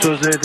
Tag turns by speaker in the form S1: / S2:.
S1: Entonces,